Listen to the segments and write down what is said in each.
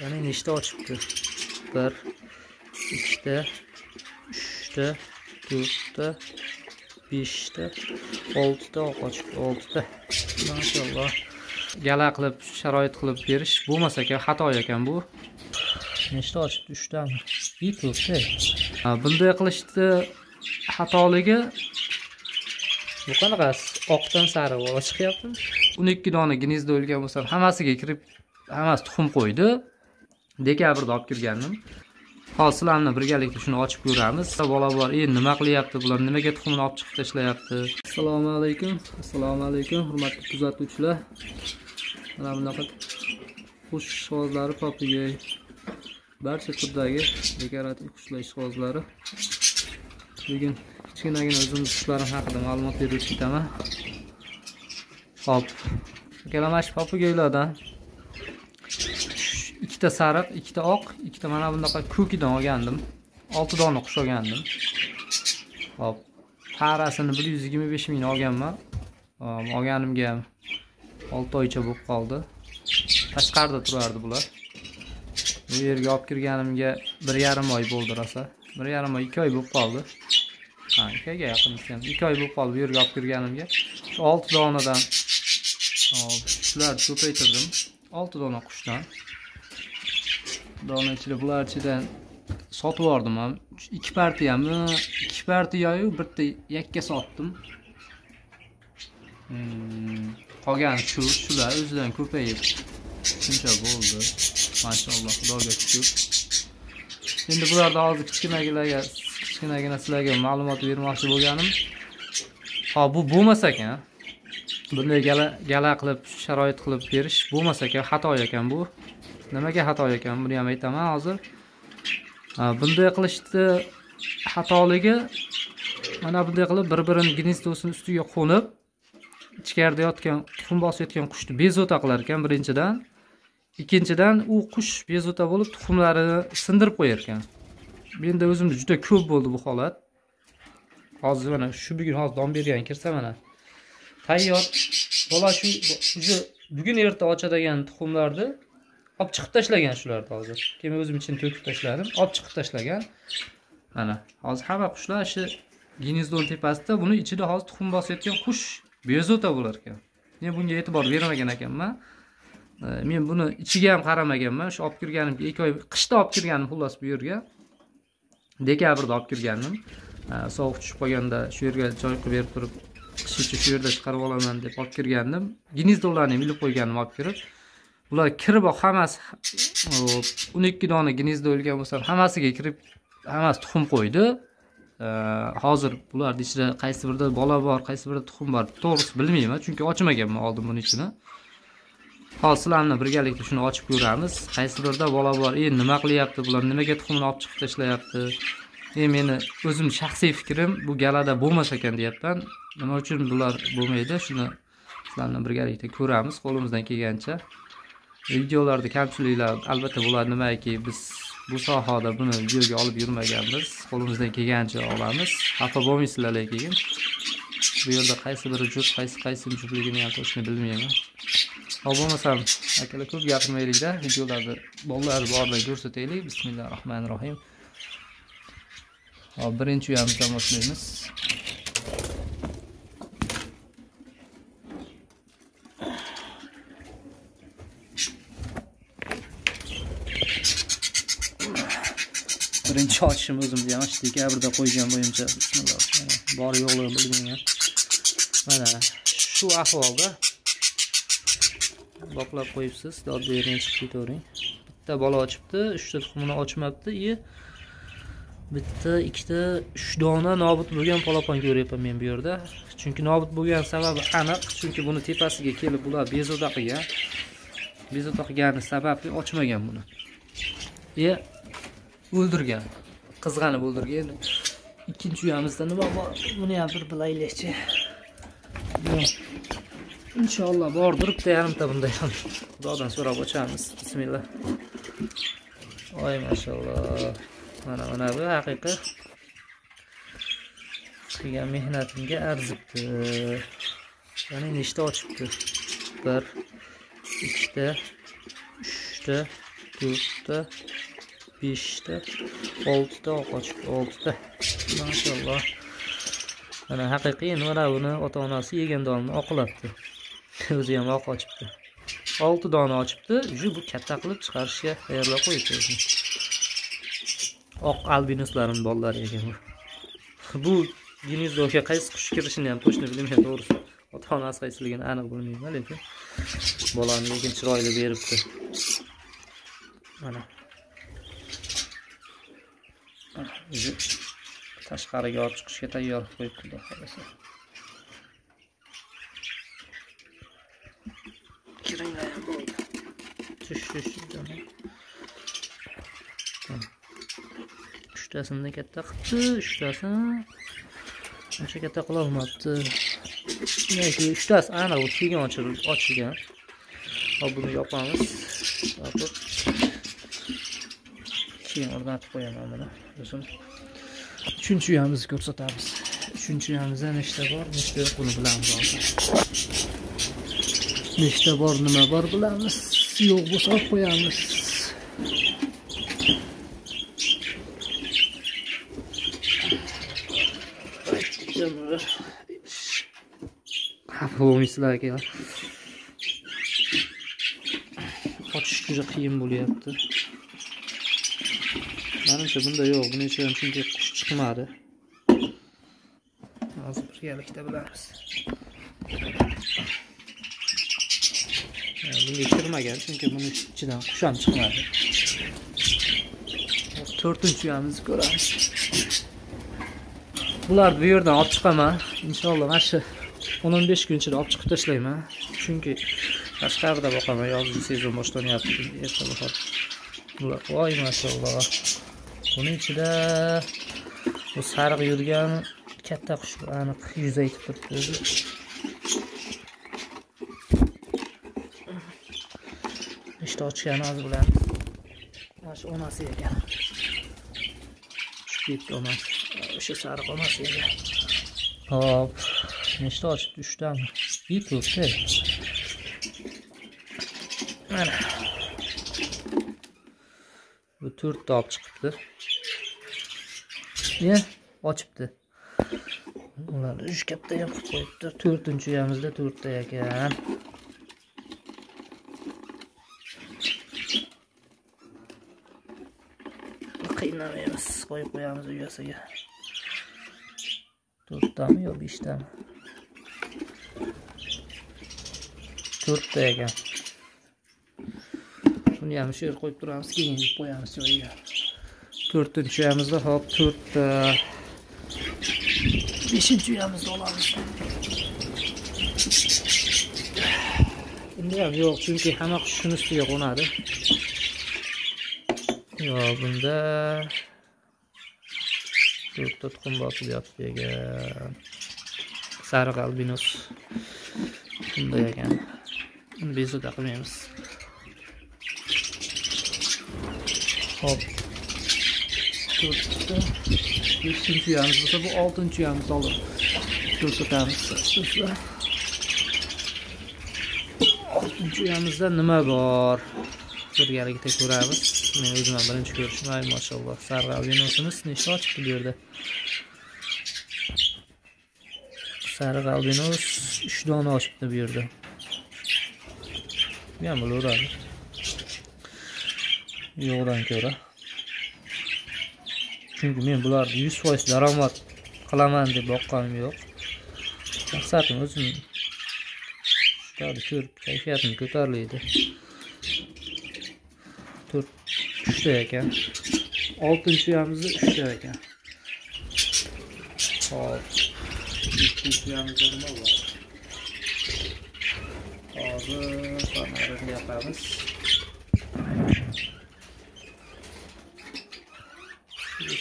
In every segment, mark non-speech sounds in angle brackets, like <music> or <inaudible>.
ya'ni nechta ochibdi bir ikkita uchta to'rtta beshta oltita oq ochibdi oltita. Mashaalloh. Gala qilib sharoit qilib berish bo'lmas ekan xato ekan bu. Nechta ochibdi uchtami? И to'rtta. Bunday qilishni xatoligi bu qanaqasi oqdan sariq chiqyaptimi o'n ikki dona gnezdo o'lgan bo'lsa hammasiga kirib hammasi tuxum qo'ydi. Dekabrda olib kirgandim hozir sizlar bilan birgalikda shuni ochib ko'ramiz. Bola bor e nima qilyapti bular? Nimaga tuxumni olib chiqib tashlayapti? Assalomu alaykum. Assalomu alaykum hurmatli kuzatuvchilar. Mana bunaqa qush ishqibozlari papugay barcha turdagi dekorativ qushlar ishqibozlari bugun kichkinagina o'zimiz qushlarim haqida ma'lumot berib o'tib ketaman hop. Akalar mana shu papugaylardan ikkita sariq ikkita oq ikkita mana bunaqa ko'kidan olgandim. Olti dona qush olgandim. Hop. Parasini bir yuz yigirma besh mingni olganman. Olganimga olti oycha bo'lib qoldi. Tashqarida turardi bular. Bu yerga olib kirganimga bir yarim oy bo'ldi rosa. Bir yarim oy ikki oy bo'lib qoldi. Ha ikki oyga yaqin ekan. Ikki oy bo'lib qoldi bu yerga olib kirganimga. Shu olti donadan shularni ko'paytirdim. Olti dona qushdan. Dona ichida bular ichidan sotib yubordim ham ikki partiyami ikki partiyayu bitta yakka sotdim. Hmm, shu shular o'zidan ko'payib shuncha bo'ldi. Mashaalloh xudoga shukur endi bularni hozir kichkinagilarga kichkinagina sizlarga ma'lumot bermoqchi bo'lganim hop bu bo'lmas ekan bunday gala gala qilib sharoit qilib berish bo'lmas ekan xato ekan bu. Nimaga xato ekan? Buni ham aytaman hozir. Bunday qilishni xatoligi mana bunday qilib bir birini gnezdosini ustiga qo'nib ichkarida yotgan tuxum bosayotgan qushni bezovta qilar ekan birinchidan. Ikkinchidan u qush bezovta bo'lib tuxumlarini sindirib qo'yar ekan. Menda o'zimda juda ko'p bo'ldi bu holat. Hozir mana shu bugun hozir don bergan kirsa mana. Tayyor. Bola shu уже bugun erta ochadigan tuxumlarni olib chiqib tashlagan shularni hozir. Keyin o'zim ichini to'kib tashladim. Olib chiqib tashlagan. Mana hozir hamma qushlar shu gnezdoni tepasida. Buni ichida hozir tuxum bosayotgan qush bezovta bo'lar ekan. Men bunga e'tibor bermagan ekanman. Men buni ichiga ham qaramaganman. Shu olib kirganimga ikki oy qishda olib kirganim xullas bu yerga. Dekabrda olib kirgandim. Sovuq tushib qolganda shu yerga joy qilib berib turib qish ichi shu yerda chiqarib olaman deb olib kirgandim. Gnezdolarni ham ilib qo'ygandim olib kirib. Bular kirib hammasi o'n ikki dona gnezdo o'lgan bo'lsa hammasiga kirib hammasi tuxum qo'ydi. Hozir bularni ichida qaysi birida bola bor qaysi birida tuxum bor to'g'risi bilmayman chunki ochmaganman oldin buni ichini. Hozir sizlar bilan birgalikda shuni ochib ko'ramiz. Qaysi birida bola bor e nima qilyapti bular nimaga tuxumni olib chiqib tashlayapti? E meni o'zim shaxsiy fikrim bu galada bo'lmas ekan deyapman. Nima uchun bular bo'lmaydi shuni sizlar bilan birgalikda ko'ramiz qo'limizdan kelgancha videolarda kamchiliklar albatta bo'ladi. Nimaki biz bu sohada buni videoga olib yurmaganmiz. Qo'limizdan kelgancha olamiz. Xafa bo'lmaysizlar lekin bu yerda qaysi biri juft qaysi qaysi juftligini ham точно bilmayman. Hop bo'lmasam akalar ko'p gapirmaylikda videolarni bolalar borda ko'rsataylik. Bismillahi rohmanir rohim hop birinchi uyamizdan boshlaymiz birinchi o'zimni ham dekabrda qo'ygan bo'yicha bismillah bor yo'qligini bilmayman mana shu ahvolda boqlab qo'yibsiz oddiy yerdan chiqib ketavering bitta bola ochibdi uchta tuxumini ochmabdi и bitta ikkita uch dona nobud bo'lgan polapon ko'ryapman men bu yerda chunki nobud bo'lgan sababi aniq chunki buni tepasiga kelib bular bezovta qilgan bezovta qilgani sababli ochmagan buni и o'ldirgan qizg'anib o'ldirgan ikkinchi uyamizda nima bor? Buni ham bir bilaylikchi inshaalloh bordir bitta yarimta bunday. Ham xudodan so'rab ochamiz. Bismillah. Voy mashalloh. Mana mana bu haqiqiy qilgan mehnatimga arzibdi. Mana nechta ochibdi? Bir ikkita uchta to'rtta. Beshta oltita oq ochibdi oltita. Mashaalloh. Mana haqiqiy mana buni ota onasi yegan donini oqlabdi <laughs> o'zi ham oq ochibdi. Olti dona ochibdi уже bu katta qilib chiqarishga tayyorlab qo'yibdi o'zini. Oq albinuslarimni bolalari ekan bu. <laughs> Bu gnezdоga qaysi qush kirishini ham точно bilmayman to'g'risi. Ota onasi qaysiligini aniq bilmayman lekin bolani lekin chiroyli beribdi. Mana. Tashqariga olib chiqishga tayyor qilib qo'yibdi xohlasa. Kiringlar ham bo'ldi. Tush tush uchtasini katta qilibdi uchtasini uncha katta qilolmabdi lekin uchtasi aniq bu keyin ochilgan. Hop buni yopamiz. Yopib keyin o'rnatib qo'yaman buni o'zim. Uchinchi uyamizni ko'rsatamiz. Uchinchi uyamizda nechta bor nechta yo'q buni bilamiz hozir. Nechta bor nima bor bilamiz. Yo'q bo'lsa olib qo'yamiz. Xafa bo'lmaysizlar akalar. Ochish juda qiyin bo'lyapti. Manimcha bunda yo'q. Buning ichidan chunki qush chiqmadi. Hozir birgalikda bilamiz. Bunga kirmagan chunki buni ichidan qush ham chiqmadi. To'rtinchi uyamizni ko'ramiz. Bularni bu yerdan olib chiqaman. Inshaalloh mana shu o'n o'n besh kun ichida olib chiqib tashlayman. Chunki tashqarida boqaman yozgi sezon boshlanyapti. Erta bahor. Bular voy mashalloh buni ichida bu sariq yurgan katta qush aniq yuz aytib turibdi. O'zi nechta ochgani hozir bilamiz mana shu onasi ekan tushib ketdi onasi. O'sha sariq onasi ekan hop nechta ochibdi uchtami и to'rtta mana. Bu to'rtta olib chiqibdi. Ye ochibdi ularni uch katta ham qilib qo'yibdi to'rtinchi uyamizda to'rtta ekan qiynamaymiz qo'yib qo'yamiz uyasiga to'rttami yo beshtami to'rtta ekan shuni ham shu yerga qo'yib turamiz keyin qo'yamiz joyiga to'rtinchi uyamizda hop to'rtta beshinchi uyamizni olamiz bunda ham yo'q chunki hamma qush shuni ustiga qo'nadi yo'q bunda to'rtta tuxum bosib yotibdi ekan sariq albinos bunday ekan uni bezovta qilmaymiz hop to'rtta beshinchi uyamiz bo'lsa bu oltinchi uyamizni olib ko'rsatamiz do'stlar oltinchi uyamizda nima bor birgalikda ko'ramiz men o'zim ham birinchi ko'rishim ay mashalloh sarg'a albinosimiz nechta ochibdi bu yerda sariq albinos uch dona ochibdi bu yerda bu ham bo'laveradi yo'qdan ko'ra chunki men bularni yuz foiz daromad qilaman deb boqqanim yo'q. Maqsadim o'zim ko'rib kayfiyatim ko'tariladi to'rt uchta ekan. Oltinchi uyamizda uchta ekan. Hop. Ikkinchi uyamizda nima bor? Hozir panarini yopamiz.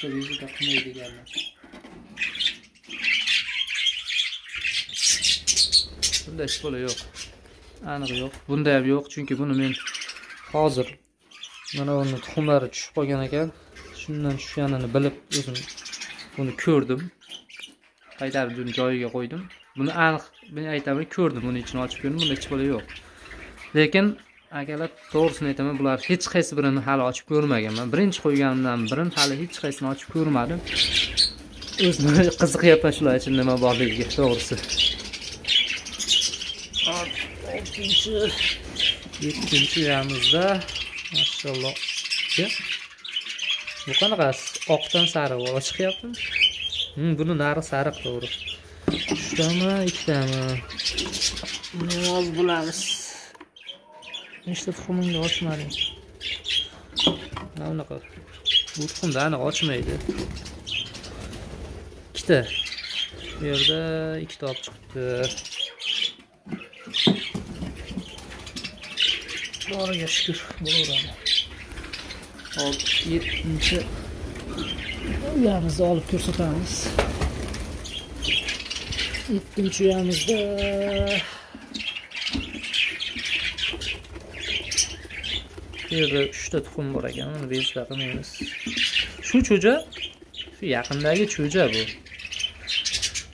O'sha vizita Bunda bunday shkola yo'q. Aniq yo'q. Bunda ham yo'q chunki buni men hozir mana buni tuxumlari tushib qolgan ekan. Shundan tushganini bilib o'zim buni ko'rdim. Qaytarib buni joyiga qo'ydim. Buni aniq men aytaman ko'rdim. Buni ichini ochib ko'rdim. Bunda hech bola yo'q. Lekin akalar to'g'risini aytaman bular hech qaysi birini hali ochib ko'rmaganman. Birinchi qo'yganimdan birin hali hech qaysini ochib ko'rmadim. O'zim <laughs> qiziqyapman shular ichida nima borligiga to'g'risi. Oltinchi yettinchi uyamizda mashalloh. Bu qanaqasi? Oqdan sariq bola chiqyaptimi Hmm, buni nari sariq to'g'ri. Uchtami ikkitami? Buni hozir bilamiz nechta tuxumingni ochmading mana bunaqa bu tuxumni aniq ochmaydi. Ikkita. Bu yerda ikkita olib chiqibdi. Boriga shukur bo'laveradi hop yettinchi uyamizni olib ko'rsatamiz. Yettinchi uyamizda bu yerda uchta tuxum bor ekan uni bezda qilmaymiz shu cho'ja shu yaqindagi cho'ja bu.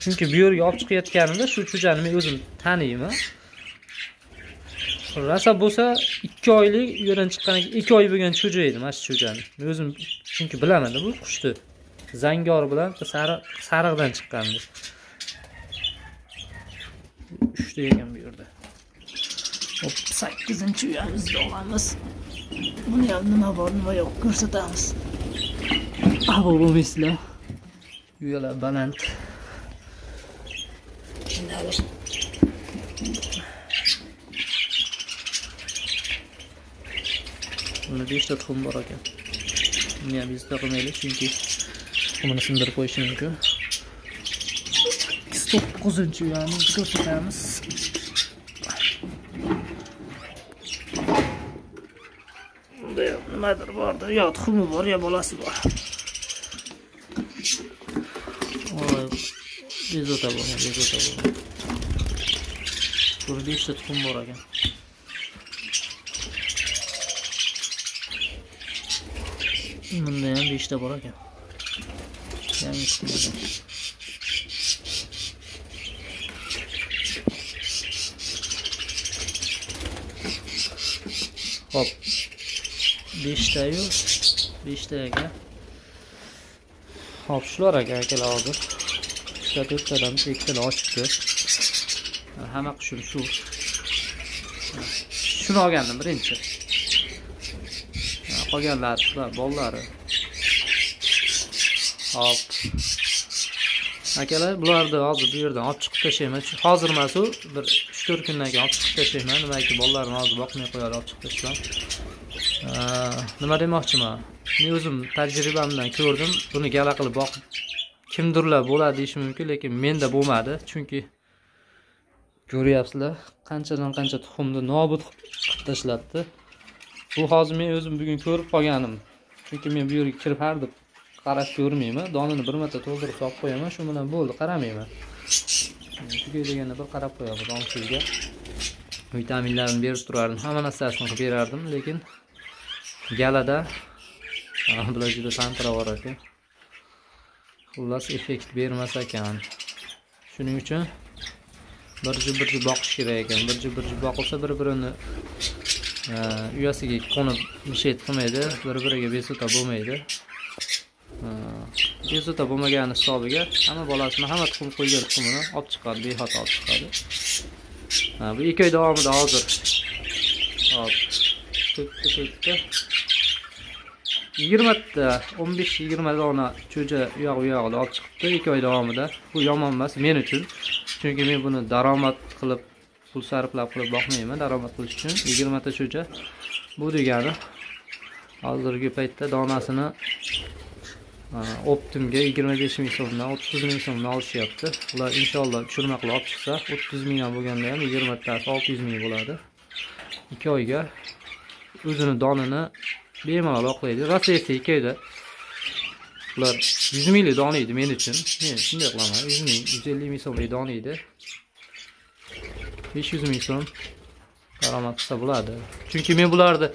Chunki bu yerga olib chiqayotganimda shu cho'jani men o'zim taniyman. Rosa bo'lsa ikki oylik u yerdan chiqqan ikki oy bo'lgan cho'ja edi mana shu cho'jani. Men o'zim chunki bilamanda bu qushni zangor bilan sariq sariqdan chiqqandi uchta ekan bu yerda. Hop sakkizinchi uyamizni olamiz. Buni ham nima bor nima yo'q ko'rsatamiz abo bo'lmaysizlar uyalar baland buni beshta tuxum bor ekan buni ham yuzta qilmaylik chunki tuxumini sindirib qo'yishi mumkin sakkiz to'qqizinchi uyamizni ko'rsatamiz bunda ham nimadir bordir. Yo tuxumi bor yo bolasi bor. Voy, bezovta bo'lgan bezovta bo'lgan buni beshta tuxum bor ekan. Bunda ham beshta bor ekan. Yangi ekan. Hop. Beshtayu beshta aka. Hop shular aka akalar hozir uchta to'rttadan ikkitadan ochibdi hamma qushim shu. Shuni olgandim birinchi. Qolganlari shular bolalari. Hop. Akalar bularni hozir bu yerdan olib chiqib tashlayman hozir emas u bir uch to'rt kundan keyin olib chiqib tashlayman nimaki bolalarni hozir boqmay qo'yadi olib chiqib tashlasam Э, nima demoqchiman? Men o'zim tajribamdan ko'rdim buni gala qilib boqib kimdirlar bo'ladi deyishi mumkin lekin menda bo'lmadi chunki ko'ryapsizlar qanchadan qancha tuxumni nobud qilib tashlabdi bu hozir men o'zim bugun ko'rib qolganim chunki men bu yerga kirib har deb qarab ko'rmayman donini bir marta to'ldirib solib qo'yaman shu bilan bo'ldi qaramayman. Tugay deganda bir qarab qo'yaman don suvga. Vitaminlarini berib turardim hamma narsasini qilib berardim lekin galada. Bular juda tantirabor ekan xullas effekt bermas ekan. Shuning uchun bir jil bir boqish kerak ekan. Bir jil bir boqilsa bir birini e, uyasiga qo'nib mishet qilmaydi bir biriga bezovta bo'lmaydi e, bezovta bo'lmagani hisobiga hamma bolasini hamma tuxum qo'ygan tuxumini olib chiqadi bexato olib chiqadi. E, bu ikki oy davomida hozir. Hop to'rtta to'rtta yigirmata o'n besh yigirma dona cho'ja u yoq bu yog'ida olib chiqibdi ikki oy davomida. Bu yomon emas men uchun. Chunki men buni daromad qilib pul sarflab qilib boqmayman daromad qilish uchun. Yigirmata cho'ja bu degani. Hozirgi paytda donasini e, optimga yigirma besh ming so'mdan o'ttiz ming so'mdan olishyapti. Ular inshaalloh tushirma qilib olib chiqsa o'ttiz mingdan bo'lganda ham yigirmatasi olti yuz ming bo'ladi. Ikki oyga o'zini donini bemalol oqlaydi. Rosa esa ikki ular yuz minglik dona edi men uchun. Men shunday qilaman yuz ming yuz ellik ming so'mlik dona edi besh yuz ming so'm daromad qilsa bo'ladi. Chunki men bularni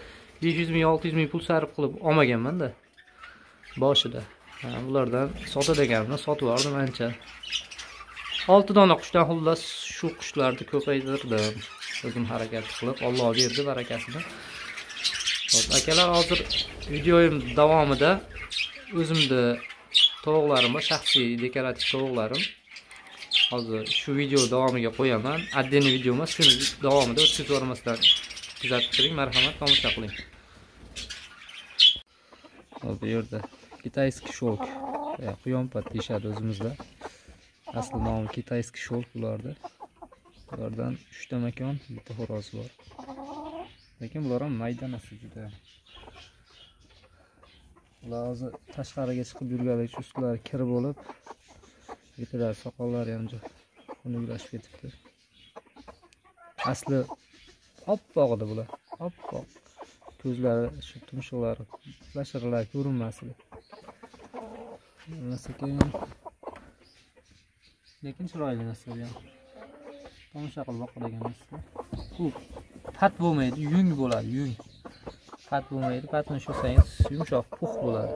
besh yuz ming olti yuz ming pul sarf qilib olmaganmanda boshida. Bulardan sotadi ekanman sotib yubordim ancha. Olti dona qushdan xullas shu qushlarni ko'paytirdim. O'zim harakat qilib Alloh berdi barakasini. Xo'p, akalar hozir videoyim davomida o'zimni tovuqlarim bor shaxsiy dekorativ tovuqlarim. Hozir shu video davomiga qo'yaman. Отдельный video emas shuni davomida o'tkazib yubormasdan kuzatib turing. Marhamat tomosha qiling. Hop bu yerda китайский шелк quyonpat deyishadi o'zimizda. Asli nomi китайский шелк bularni ulardan uchta makon bitta xo'roz bor. Lekin bular ham maydanasi juda ular hozir tashqariga chiqib yurganligi uchun ustlari kir bo'lib betlari soqollari ham xunuklashib ketibdi. Asli oppoq edi bular oppoq. Ko'zlari shu tumshuqlari lashirlar ko'rinmas edi sekin lekin chiroyli narsa bu ham tomosha qilib boqadigan narsa u pat bo'lmaydi yung bo'ladi yung. Pat bo'lmaydi patni ushlasangiz yumshoq pux bo'ladi.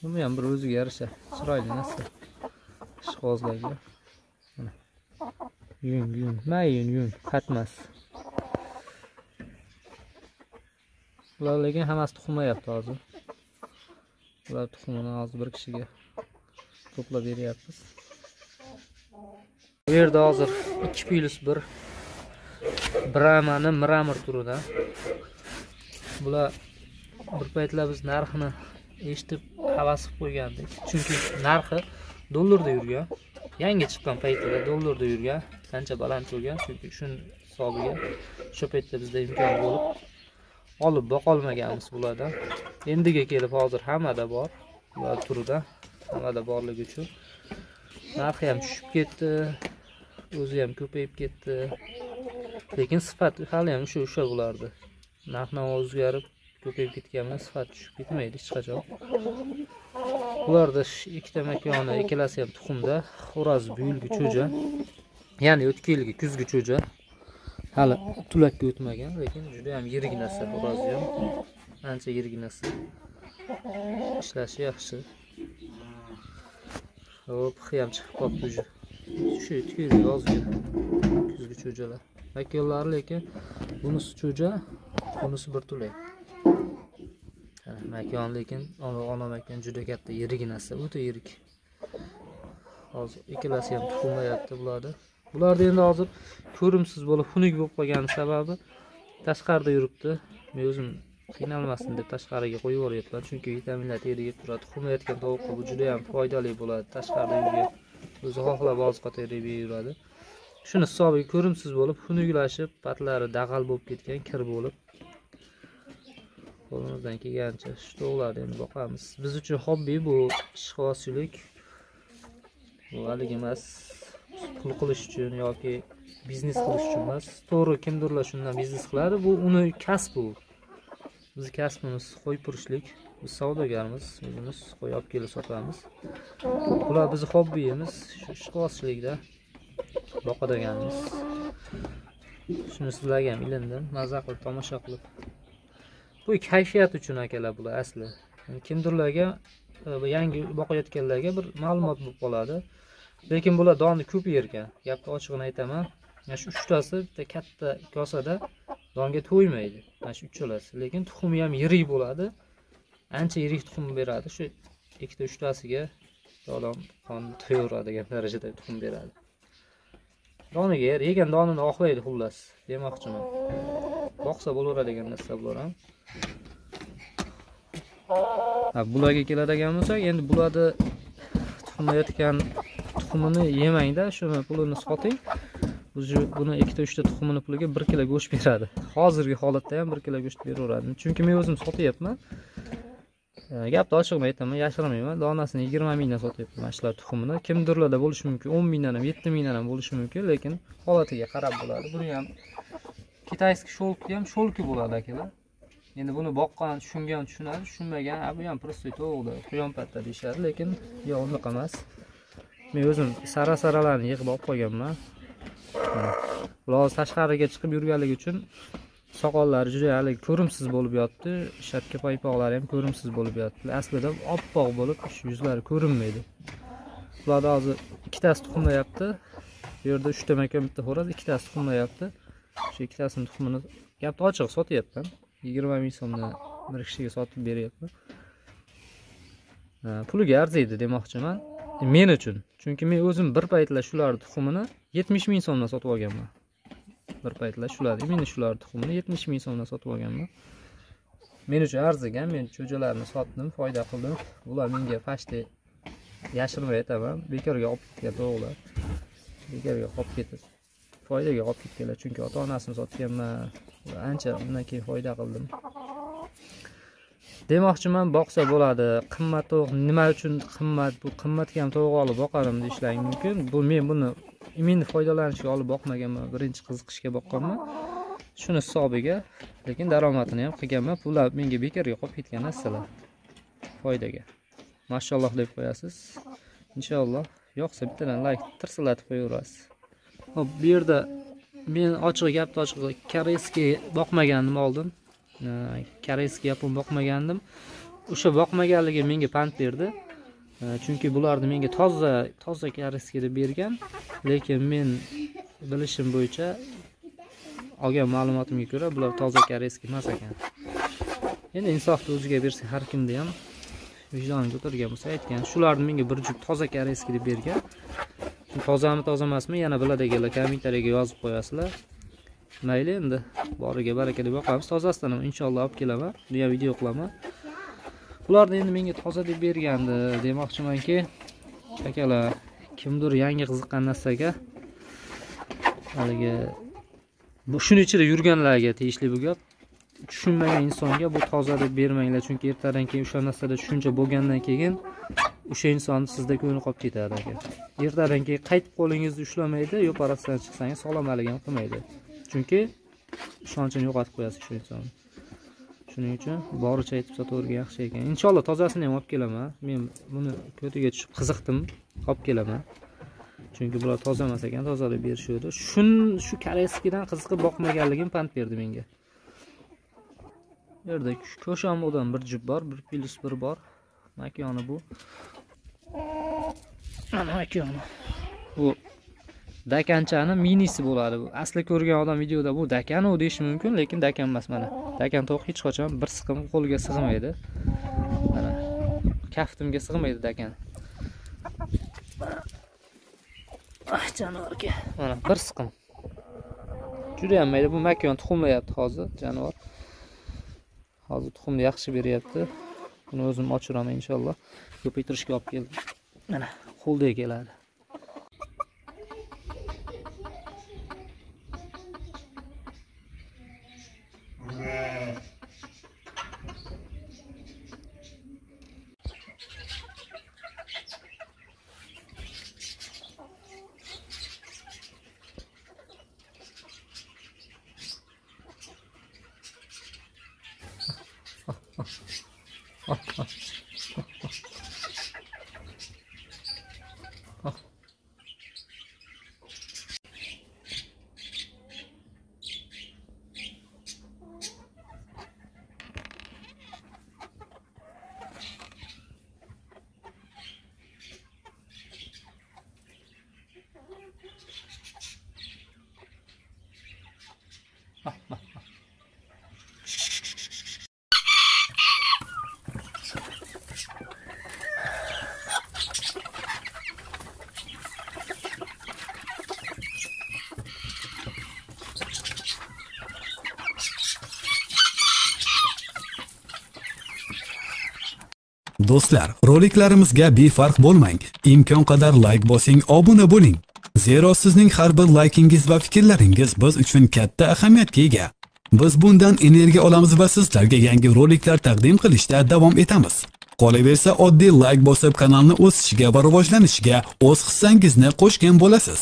Buni ham bir o'ziga yarasha chiroyli narsa. Ishqibozlarga yung yung. Mayin yung. Patmas bular lekin hammasi tuxumayapti hozir. Bular tuxumini hozir bir kishiga to'plab beryapmiz. Bu yerda hozir ikki plyus bir bramani mramor turida. Bular bir paytlar biz narxini eshitib havas qilib qo'ygandik. Chunki narxi dollarda yurgan yangi chiqqan paytida dollarda yurgan qancha baland bo'lgan chunki shuni hisobiga o'sha paytda bizda imkon bo'lib olib boqolmaganmiz bulardan. Endiga kelib hozir hammada bor bular turida hammada borligi uchun. Narxi ham tushib ketdi o'zi ham ko'payib ketdi. Lekin sifat hali ham o'sha o'sha bo'lardi narx navo o'zgarib ko'payib ketgan sifat tushib ketmaydi hech qachon. Bularda ikkita makoni ikkalasi ham tuxumda xo'roz bu yilgi cho'ja. Ya'ni o'tgan yilgi kuzgi cho'ja. Hali tulakka o'tmagan lekin juda ham yirik narsa xo'rozi ham ancha yirik narsa. Ishlashi yaxshi. Hop pixi ham chiqib qolibdi уже shu tuyli yozgi kuzgi cho'jalar. Makonlari lekin bunisi cho'ja bunisi bir tulak makon lekin ona makon juda katta yiriginasi o'ta yirik. Hozir ikkalasi ham tuxumlayapti bularni. Bularni endi hozir ko'rimsiz bo'lib xunuk bo'lib qolgani sababi tashqarida yuribdi. Men o'zim qiynalmasin deb tashqariga qo'yib yuboryapman chunki vitaminlar teriga turadi. Tuxumlayotgan tovuqqa bu juda yam foydali bo'ladi tashqarida yurgan o'zi xohlab oziq terib yeyveradi shuni hisobiga ko'rimsiz bo'lib xunuklashib patlari dag'al bo'lib ketgan kir bo'lib. Qo'limizdan kelgancha shu tovuqlarni endi boqamiz. Biz uchun hobbi bu ishqibozchilik bu haligi emas pul qilish uchun yoki biznes qilish uchun emas. To'g'ri kimdirlar shundan biznes qiladi. Bu uni kasbi u bizni kasbimiz qo'y purishlik biz savdogarmiz o'zimiz qo'y olib kelib sotamiz. Bular bizni hobbiyimiz shu ishqibozchilikda boqadiganmiz shuni sizlarga ham ilindim. Maza qilib tomosha qilib. Bu kayfiyat uchun akalar bular asli. Kimdirlarga e, yangi boqayotganlarga bir ma'lumot bo'lib qoladi. Lekin bular donni ko'p yerkan gapni ochig'ini aytaman. Mana shu uchtasi bitta katta kosada donga to'ymaydi. Mana shu uchalasi. Lekin tuxumi ham yirik bo'ladi. Ancha yirik tuxum beradi. Shu ikkita uchtasiga odam qonni to'yaveradigan darajada tuxum beradi. Doniga yer yegan donini oqlaydi xullas demoqchiman. Boqsa bo'laveradigan narsa bular ham bularga keladigan bo'lsak endi bularni tuxumlayotgan tuxumini yemangda shuni pulini soting. Уже buni ikkita uchta tuxumini puliga bir kilo go'sht beradi. Hozirgi holatda ham bir kilo go'sht beraveradi. Chunki men o'zim sotyapman. Э, gapni ochig'ini aytaman yashirmayman donasini yigirma mingdan sotyapti mana shular tuxumini. Kimdirlarda bo'lishi mumkin o'n mingdan ham yetti mingdan ham bo'lishi mumkin lekin holatiga qarab bo'ladi. Buni ham китайский sholki ham sholki bo'ladi akalar endi buni boqqan tushungan tushunadi tushunmagan bu ham простой tovuqda quyon patta deyishadi. Lekin yo'q unaqa emas. Men o'zim sara saralarni yig'ib olib qo'yganman. Ular hozir tashqariga chiqib yurganligi uchun soqollari juda haligi ko'rimsiz bo'lib yotibdi shapka paypoqlari ham ko'rimsiz bo'lib yotibdi aslida oppoq bo'lib shu yuzlari ko'rinmaydi. Bularni hozir ikkitasi tuxumlayapti. Bu yerda uchta makon bitta xo'roz ikkitasi tuxumlayapti. Shu ikkitasini tuxumini gapni ochiq sotyapman. Yigirma ming so'mdan bir kishiga sotib beryapman. Puliga arziydi demoqchiman. Men uchun. Chunki men o'zim bir paytlar shularni tuxumini yetmish ming so'mdan sotib olganman. Bir paytlar shular. Именно shularni tuxumini yetmish ming so'mdan sotib olganman. Men uchun arzigan men jo'jalarni sotdim foyda qildim. Bular menga почти yashirmay aytaman. Bekorga olib ketgan tovuqlar bekorga qolib ketib foydaga olib ketganlar. Chunki ota onasini sotganman ancha undan keyin foyda qildim. Demoqchiman boqsa bo'ladi. Qimmat tovuq nima uchun qimmat? Bu qimmatga ham tovuq olib boqarim deyishlari mumkin. Bu men buni именно foydalanishga olib boqmaganman birinchi qiziqishga boqqanman. Shuni hisobiga lekin daromadini ham qilganman. Pullar menga bekorga qolib ketgan narsalar foydaga. Mashalloh deb qo'yasiz. Inshaalloh yoqsa bittadan layk tirsillatib qo'yaverasiz. Hop bu yerda men ochiq gapni ochig'i koreyskiy boqmagandim oldin Э, yapon boqmagandim o'sha boqmaganligi menga pand berdi chunki bularni menga toza toza koreyskiy deb bergan lekin men bilishim bo'yicha olgan ma'lumotimga ko'ra bular toza koreyskiy emas ekan endi insofni o'ziga bersa har kimni ham vijdoni ko'targan bo'lsa aytgan shularni menga bir juft toza koreyskiy deb bergan tozami toza emasmi yana biladiganlar kommentariyaga yozib qo'yasizlar mayli endi boriga baraka deb yoqamiz. Tozasidan ham inshaalloh olib kelaman. Buni ham video qilaman. Bularni endi menga toza deb bergandi. Demoqchimanki akalar kimdir yangi qiziqqan narsaga haligi bu shuni ichida yurganlarga tegishli bu gap. Tushunmagan insonga bu toza deb bermanglar. Chunki ertadan keyin o'sha narsada tushuncha bo'lgandan keyin o'sha insonni sizda ko'ngli qolib ketadi aka. Ertadan keyin qaytib qo'lingizni ushlamaydi yo'parasidan chiqsangiz salomatlik ham qilmaydi. Chunki ishonchini yo'qotib qo'yasiz shu insonni shuning uchun boricha aytib sotavergan yaxshi ekan. Inshaalloh tozasini ham olib kelaman. Men buni ko'tiga tushib qiziqdim. Olib kelaman. Chunki bular toza emas ekan tozalab deb berishuvdi. Shun shu koreyskiydan qiziqib boqmaganligim pand berdi menga. Bu yerda ko'shambodan bir jup bor bir plyus bir bor. Makyoni bu. Mana makoni bu dakanchani minisi bo'ladi. Bu asli ko'rgan odam videoda bu dakan u deyishi mumkin lekin dakan emas mana. Dakan tovuq hech qachon bir siqim qo'lga sig'maydi. Mana kaftimga sig'maydi dakan. Ah jonivorga. Mana bir siqim. Judayam mayli bu makon tuxumlayapti hozir jonivor. Hozir tuxumni yaxshi beryapti. Buni o'zim ochiraman inshaalloh. Ko'paytirishga olib keldim. Mana qo'lda keladi Amen. Do'stlar, roliklarimizga befarq bo'lmang. Imkon qadar like bosing, obuna bo'ling. Zero sizning har bir laykingiz va fikrlaringiz biz uchun katta ahamiyatga ega. Biz bundan energiya olamiz va sizlarga yangi roliklar taqdim qilishda davom etamiz. Qolaversa oddiy like bosib kanalni o'sishiga va rivojlanishiga o'z hissangizni qo'shgan bo'lasiz.